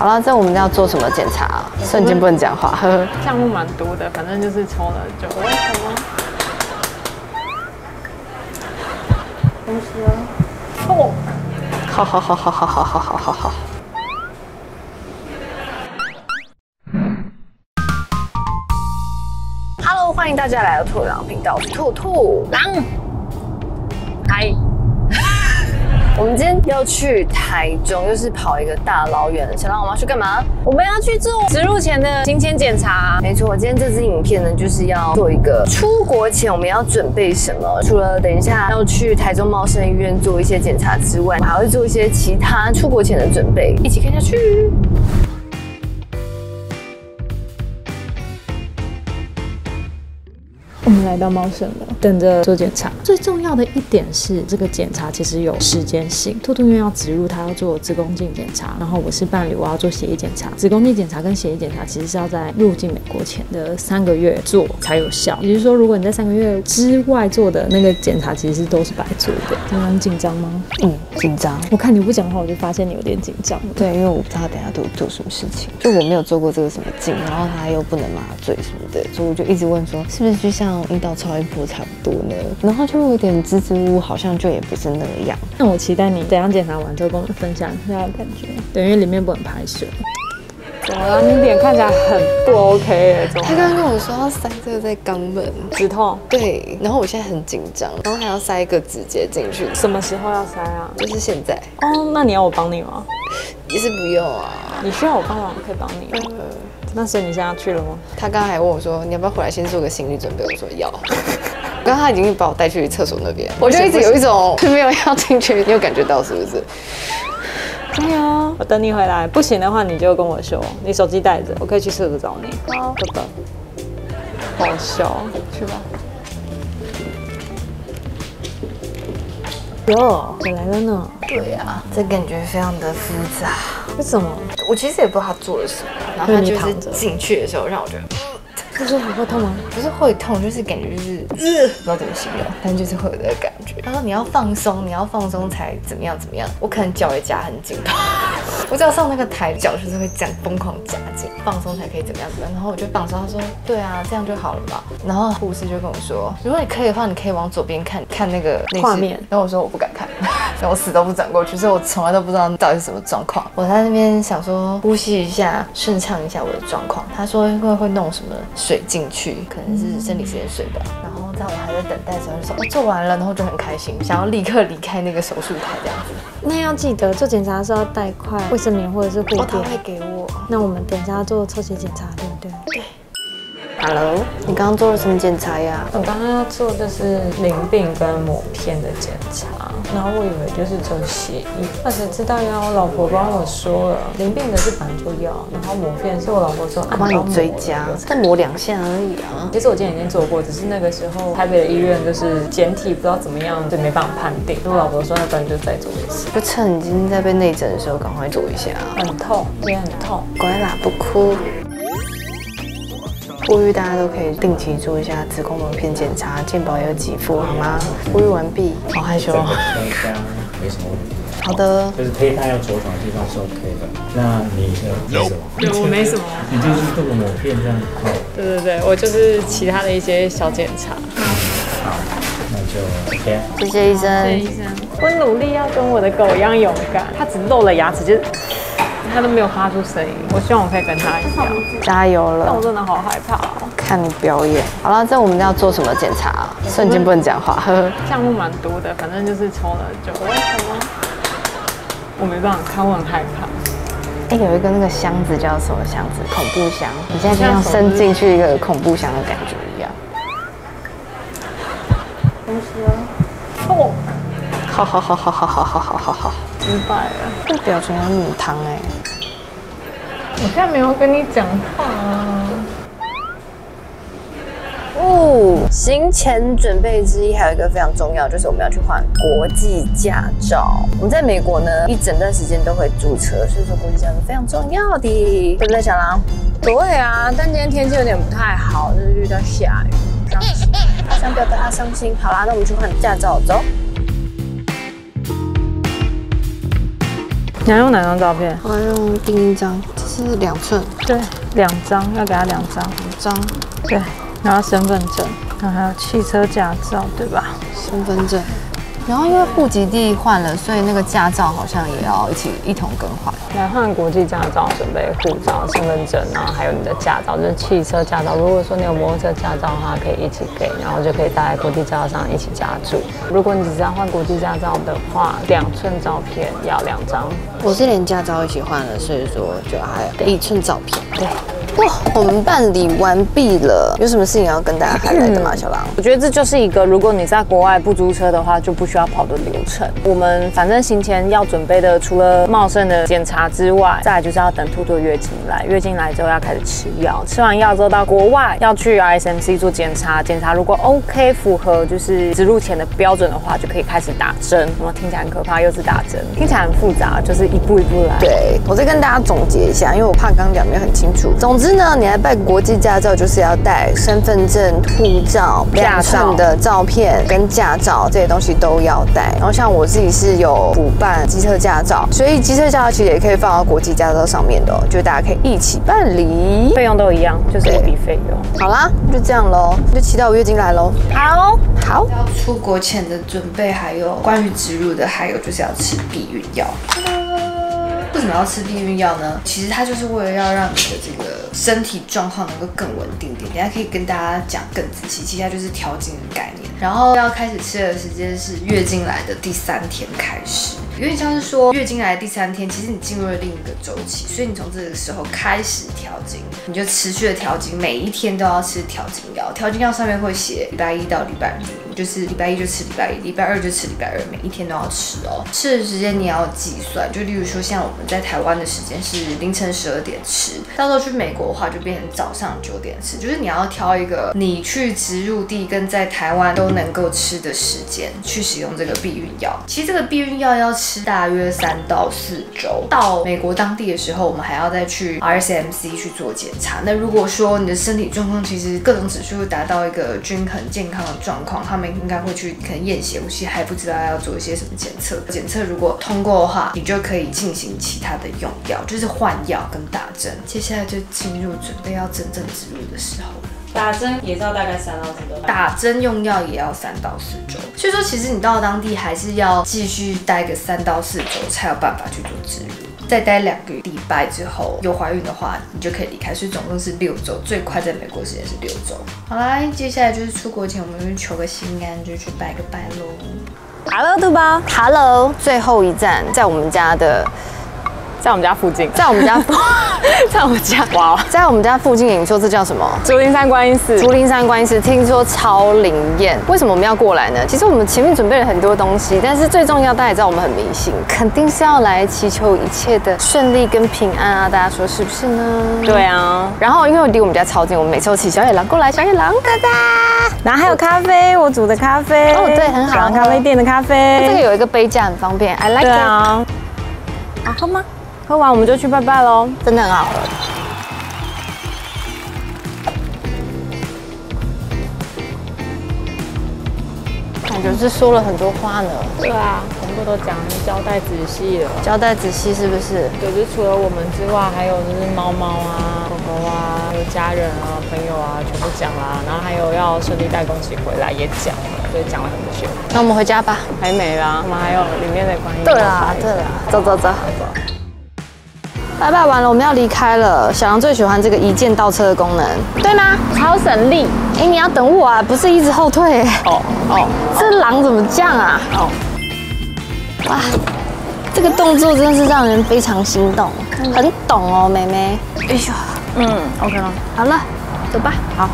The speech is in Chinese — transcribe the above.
好了，这我们要做什么检查啊？瞬间不能讲话，呵呵。项目蛮多的，反正就是抽了就。为什么？公司啊。哦。好好好好好好好好好好。Hello，欢迎大家来到兔狼频道，我是兔兔狼。嗨。我们今天要去台中，又是跑一个大老远的。小狼，我们要去干嘛？我们要去做植入前的新签检查。没错，今天这支影片呢，就是要做一个出国前我们要准备什么。除了等一下要去台中茂盛医院做一些检查之外，我还会做一些其他出国前的准备。一起看下去。我们来到猫舍了，等着做检查。最重要的一点是，这个检查其实有时间性。兔兔因为要植入，它要做子宫镜检查，然后我是伴侣，我要做血液检查。子宫镜检查跟血液检查其实是要在入境美国前的三个月做才有效。也就是说，如果你在三个月之外做的那个检查，其实都是白做的。你很紧张吗？嗯，紧张。我看你不讲话，我就发现你有点紧张。对，因为我不知道等下都做什么事情，就我没有做过这个什么镜，然后他又不能麻醉什么的，所以我就一直问说，是不是就像。阴道超音波差不多呢，然后就有点支支吾吾，好像就也不是那样。那我期待你怎样检查完之后跟我们分享一下感觉。等于里面不能排水。怎么了？你脸看起来很不 OK 哎。他刚刚跟我说要塞这个在肛门，止痛。对，然后我现在很紧张，然后还要塞一个直接进去。什么时候要塞啊？就是现在。哦，那你要我帮你吗？也是不用啊。你需要我帮忙，我可以帮你。那所以你现在去了吗？他刚刚还问我说：“你要不要回来先做个心理准备？”我说要。刚刚他已经把我带去厕所那边，我就一直有一种 没有要进去，你有感觉到是不是？加油！我等你回来，不行的话你就跟我说，你手机带着，我可以去厕所找你。好，拜拜。好笑，去吧。哟，你来了呢。对呀，这感觉非常的复杂。为什么？我其实也不知道他做了什么，然后他就是进去的时候让我觉得。就是很会痛吗？不是会痛，就是感觉就是，不知道怎么形容，但就是会有这个感觉。他说你要放松，你要放松才怎么样怎么样。我可能脚也夹很紧，我只要上那个台，脚就是会这样疯狂夹紧，放松才可以怎么样怎么样。然后我就放松，他说对啊，这样就好了嘛。然后护士就跟我说，如果你可以的话，你可以往左边看看那个画面。然后我说我不敢看，我死都不转过去，所以我从来都不知道到底是什么状况。我在那边想说呼吸一下，顺畅一下我的状况。他说因为会弄什么。水进去，可能是生理时间水吧。然后在我还在等待的时候，就说我做完了，然后就很开心，想要立刻离开那个手术台这样子。那要记得做检查的时候要带块卫生棉或者是护垫。他会给我。那我们等一下做抽血检查，对不对？对。Hello，你刚刚做了什么检查呀？我刚刚要做的是淋病跟抹片的检查，然后我以为就是做血液，那谁知道呀？我老婆帮我说了，淋病的是反做药，然后抹片是我老婆说帮你追加，再抹两下而已啊。其实我今天已经做过，只是那个时候台北的医院就是检体不知道怎么样，就没办法判定。我老婆说，那不然就再做一次。不趁你今天在被内诊的时候，赶快做一下。很痛，也很痛，乖啦，不哭。呼吁大家都可以定期做一下子宫膜片检查，健保有给付，好吗？呼吁完毕，好害羞。没什么问题。好的。就是胚胎要着床的地方是 OK 的。那你有什么？有，我没什么。你就是做个膜片这样。对对对，我就是其他的一些小检查。好，那就 OK。谢谢医生。谢谢医生。我努力要跟我的狗一样勇敢，它只露了牙齿就。他都没有发出声音，我希望我可以跟他一样，加油了！但我真的好害怕哦，看你表演。好了，这我们要做什么检查？瞬间不能讲话，呵呵。项目蛮多的，反正就是抽了就。为什么？我没办法看，我很害怕。哎，有一个那个箱子叫什么箱子？恐怖箱。你现在就像伸进去一个恐怖箱的感觉一样。公司啊。哦。好好好好好好好好好好。失败了。这表情很母汤哎。我现在没有跟你讲话啊。哦，行前准备之一还有一个非常重要，就是我们要去换国际驾照。我们在美国呢，一整段时间都会租车，所以说国际驾照是非常重要的，对不对，小狼？对啊，但今天天气有点不太好，就是遇到下雨，伤心。想表达他伤心。好啦，那我们去换驾照，走。你要用哪张照片？我要用第一张，这是两寸对，两张，要给他两张。张对，然后身份证，然后还有汽车驾照，对吧？身份证。然后因为户籍地换了，所以那个驾照好像也要一起一同更换。来换国际驾照，准备护照、身份证，然后还有你的驾照，就是汽车驾照。如果说你有摩托车驾照的话，可以一起给，然后就可以带在国际驾照上一起加注。如果你只是要换国际驾照的话，两寸照片要两张。我是连驾照一起换了，所以说就还有一寸照片。对。哇，我们办理完毕了，有什么事情要跟大家喊来的吗？小狼，我觉得这就是一个，如果你在国外不租车的话，就不需要跑的流程。我们反正行前要准备的，除了茂盛的检查之外，再来就是要等兔兔月经来，月经来之后要开始吃药，吃完药之后到国外要去 RSMC 做检查，检查如果 OK 符合就是植入前的标准的话，就可以开始打针。什么听起来很可怕，又是打针，听起来很复杂，就是一步一步来。对我再跟大家总结一下，因为我怕刚刚讲没有很清楚。总之呢，你来办国际驾照就是要带身份证、护照、两寸的照片跟驾照这些东西都要带。然后像我自己是有补办机车驾照，所以机车驾照其实也可以放到国际驾照上面的，就大家可以一起办理，费用都一样，就是一笔费用。好啦，就这样喽，就期待我月经来喽。好好，要出国前的准备，还有关于植入的，还有就是要吃避孕药。为什么要吃避孕药呢？其实它就是为了要让你的这个身体状况能够更稳定点。等下可以跟大家讲更仔细，其实它就是调经的概念。然后要开始吃的时间是月经来的第三天开始，有点像是说月经来的第三天，其实你进入了另一个周期，所以你从这个时候开始调经，你就持续的调经，每一天都要吃调经药。调经药上面会写礼拜一到礼拜日，就是礼拜一就吃礼拜一，礼拜二就吃礼拜二，每一天都要吃哦。吃的时间你要计算，就例如说像我们在台湾的时间是凌晨十二点吃，到时候去美国的话就变成早上九点吃，就是你要挑一个你去植入地跟在台湾都能够吃的时间去使用这个避孕药。其实这个避孕药要吃大约三到四周，到美国当地的时候，我们还要再去 RSMC 去做检查。那如果说你的身体状况其实各种指数达到一个均衡健康的状况，他们应该会去可能验血，我其实还不知道要做一些什么检测。检测如果通过的话，你就可以进行其他的用药，就是换药跟打针。接下来就进入准备要真正植入的时候了。打针也是要大概三到四周。打针用药也要三到四周，所以说其实你到当地还是要继续待个三到四周才有办法去做植入。再待两个礼拜之后有怀孕的话，你就可以离开。所以总共是六周，最快在美国时间是六周。好啦，接下来就是出国前我们去求个心安，就去拜个拜喽。Hello，杜包，Hello，最后一站在我们家的，在我们家附近，在我们家附，在我们家，哇，在我们家附近。你说这叫什么？竹林山观音寺，竹林山观音寺听说超灵验，为什么我们要过来呢？其实我们前面准备了很多东西，但是最重要，大家也知道我们很迷信，肯定是要来祈求一切的顺利跟平安啊！大家说是不是呢？对啊，然后因为离我们家超近，我们每次都请小野狼过来，小野狼哒哒。然后还有咖啡，我煮的咖啡，哦对很好咖啡店的咖啡，这个有一个杯架很方便，I like 对 it，、啊，好喝吗？喝完我们就去拜拜喽。真的很好喝。感觉是说了很多话呢，对啊，全部都讲交代仔细了。交代仔细是不是？对，就是除了我们之外，还有就是猫猫啊、狗狗啊，还有家人啊、朋友啊，全部讲啦。然后还有要顺利带恭喜回来也讲了，所以讲了很久。那我们回家吧。还没啦，我们还有里面的观音。对啦，对啦，走走走。拜拜完了，我们要离开了。小狼最喜欢这个一键倒车的功能，对吗？超省力。哎，你要等我啊，不是一直后退。哦哦这狼怎么这样啊？哦，哇，这个动作真的是让人非常心动，很懂哦，妹妹。哎呦，嗯，OK 了。好了，走吧。好。